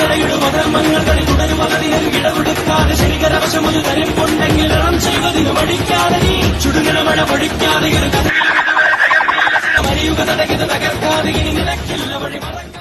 തടയിടും അധർമ്മങ്ങൾ കളി തുടരും അതിനും ഇടപെടുക്കാതെ ശരികരവശം ഒരു തരം കൊണ്ടെങ്കിൽ രണം ചെയ്വതിന് മടിക്കാതെ നീ ചുടുങ്ങണ മഴ പൊഴിക്കാതെ ഒരു കഥ. മരിയുക തടകിത തകർക്കാതെ ഇനി നിലക്കില്ല വഴി മറക്കാം